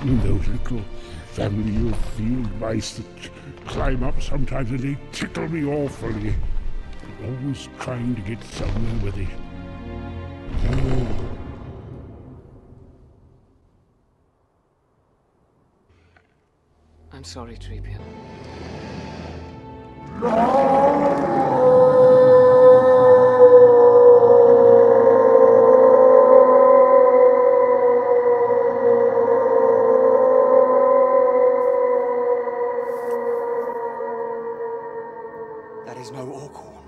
And those little family of field mice that climb up sometimes and they tickle me awfully. Always trying to get somewhere with it. Oh. I'm sorry, Treebeard. No! That is no Orcorn.